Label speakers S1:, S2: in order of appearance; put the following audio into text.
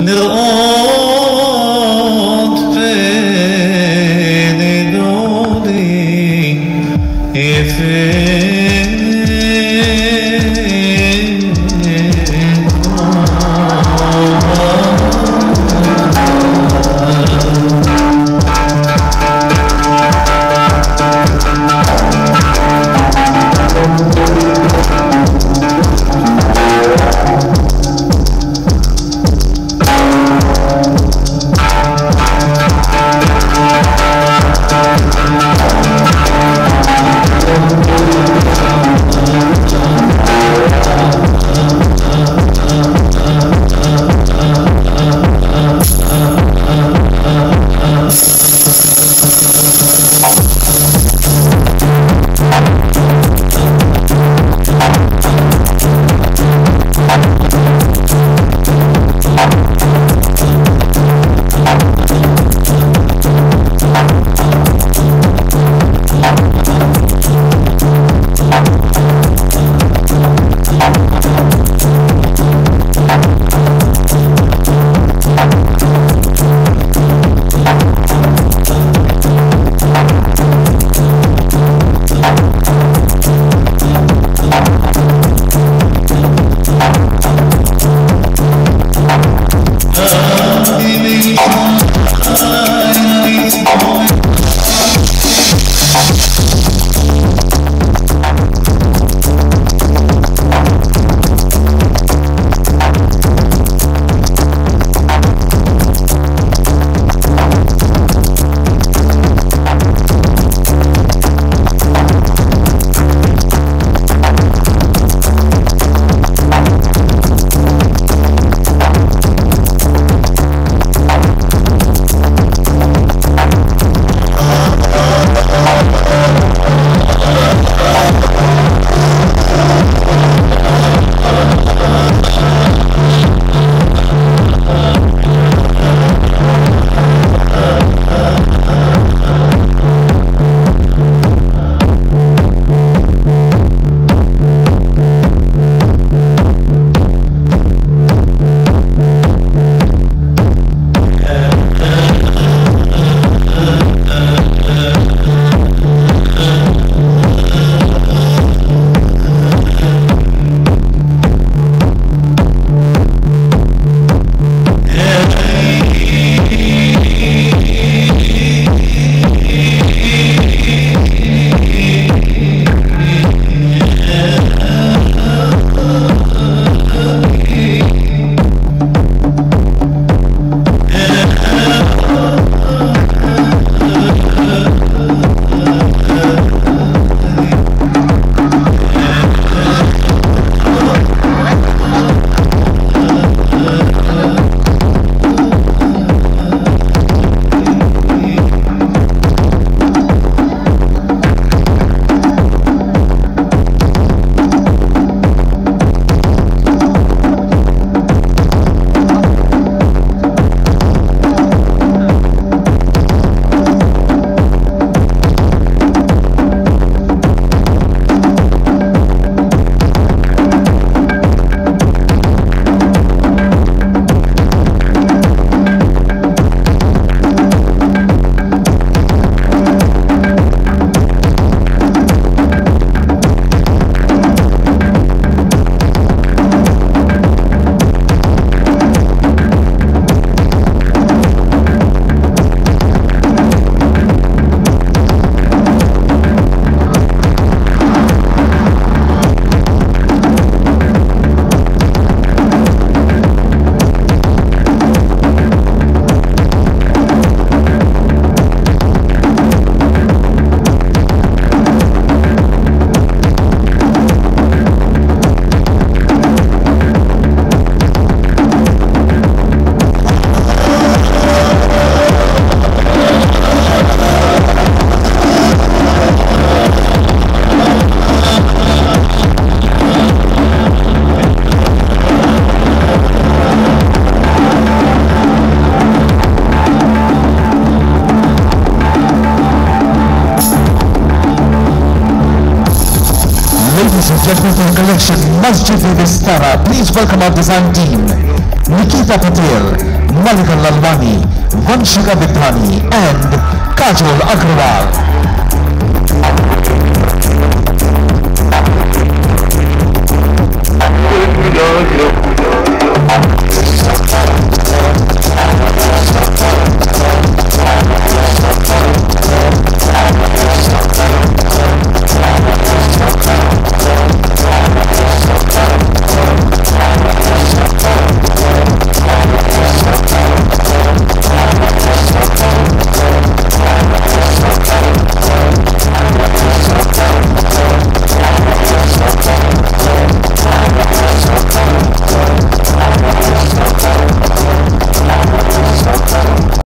S1: middle
S2: This is Dreadful Film Collection, Masjid Vistara. Please welcome our design team, Nikita Patel, Malika Lalwani, Vanshika Vidhani, and Kajol Agrawal.